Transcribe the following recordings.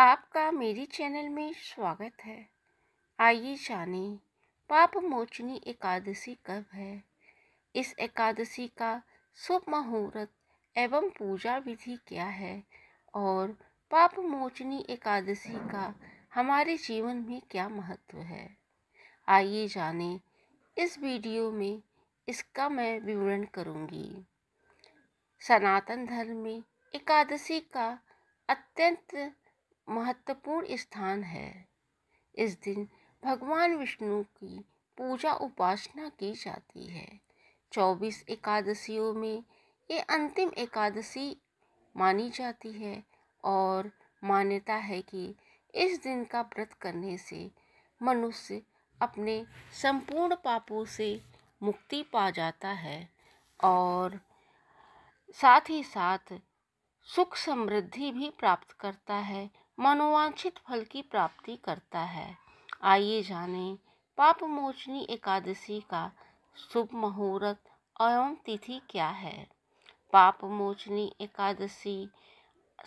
आपका मेरी चैनल में स्वागत है। आइए जाने, पाप मोचनी एकादशी कब है? इस एकादशी का शुभ मुहूर्त एवं पूजा विधि क्या है? और पाप मोचनी एकादशी का हमारे जीवन में क्या महत्व है? आइए जाने, इस वीडियो में इसका मैं विवरण करूँगी। सनातन धर्म में एकादशी का अत्यंत महत्वपूर्ण स्थान है। इस दिन भगवान विष्णु की पूजा उपासना की जाती है। चौबीस एकादशियों में ये अंतिम एकादशी मानी जाती है और मान्यता है कि इस दिन का व्रत करने से मनुष्य अपने संपूर्ण पापों से मुक्ति पा जाता है और साथ ही साथ सुख समृद्धि भी प्राप्त करता है, मनोवांछित फल की प्राप्ति करता है। आइए जानें, पाप मोचनी एकादशी का शुभ मुहूर्त एवं तिथि क्या है? पाप मोचनी एकादशी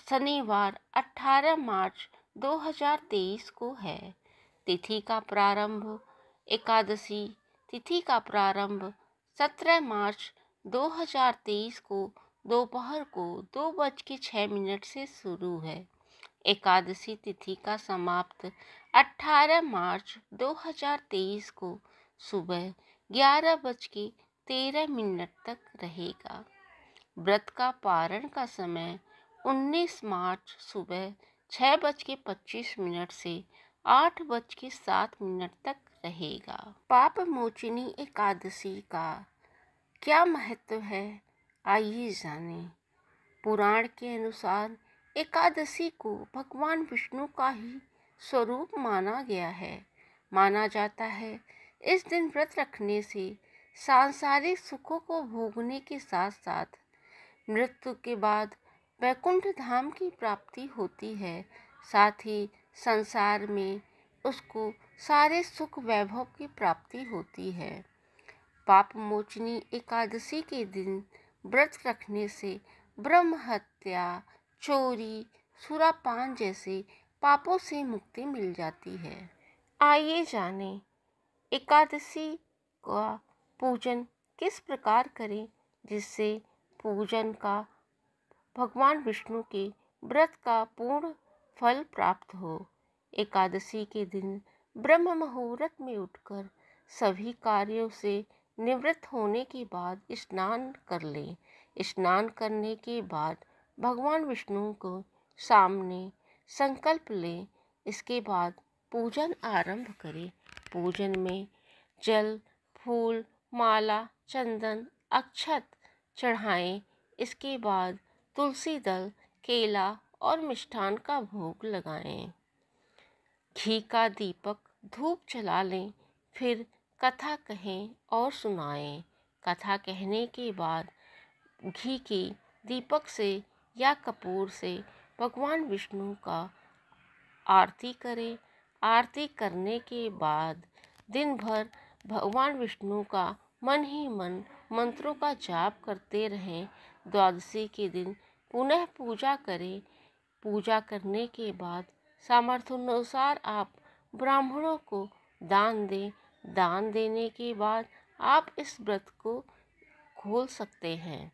शनिवार 18 मार्च 2023 को है। तिथि का प्रारंभ, एकादशी तिथि का प्रारंभ 17 मार्च 2023 को दोपहर को दो बज के छः मिनट से शुरू है। एकादशी तिथि का समाप्त 18 मार्च 2023 को सुबह ग्यारह बज के तेरह मिनट तक रहेगा। व्रत का पारण का समय 19 मार्च सुबह छः बज के पच्चीस मिनट से आठ बज के सात मिनट तक रहेगा। पाप मोचिनी एकादशी का क्या महत्व है? आइए जाने। पुराण के अनुसार एकादशी को भगवान विष्णु का ही स्वरूप माना गया है। माना जाता है, इस दिन व्रत रखने से सांसारिक सुखों को भोगने के साथ साथ मृत्यु के बाद वैकुंठ धाम की प्राप्ति होती है। साथ ही संसार में उसको सारे सुख वैभव की प्राप्ति होती है। पाप मोचनी एकादशी के दिन व्रत रखने से ब्रह्म हत्या, चोरी, सुरापान जैसे पापों से मुक्ति मिल जाती है। आइए जाने, एकादशी का पूजन किस प्रकार करें जिससे पूजन का, भगवान विष्णु के व्रत का पूर्ण फल प्राप्त हो? एकादशी के दिन ब्रह्म मुहूर्त में उठकर सभी कार्यों से निवृत्त होने के बाद स्नान कर लें। स्नान करने के बाद भगवान विष्णु को सामने संकल्प लें। इसके बाद पूजन आरंभ करें। पूजन में जल, फूल, माला, चंदन, अक्षत चढ़ाएँ। इसके बाद तुलसी दल, केला और मिष्ठान का भोग लगाएँ। घी का दीपक धूप जला लें। फिर कथा कहें और सुनाएँ। कथा कहने के बाद घी की दीपक से या कपूर से भगवान विष्णु का आरती करें। आरती करने के बाद दिन भर भगवान विष्णु का मन ही मन मंत्रों का जाप करते रहें। द्वादशी के दिन पुनः पूजा करें। पूजा करने के बाद सामर्थ्यानुसार आप ब्राह्मणों को दान दें। दान देने के बाद आप इस व्रत को खोल सकते हैं।